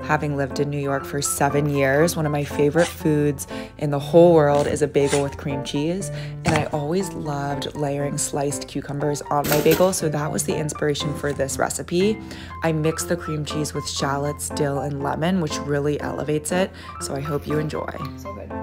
having lived in New York for seven years, one of my favorite foods in the whole world is a bagel with cream cheese. And I always loved layering sliced cucumbers on my bagel, so that was the inspiration for this recipe. I mixed the cream cheese with shallots, dill, and lemon, which really elevates it. So I hope you enjoy. So good.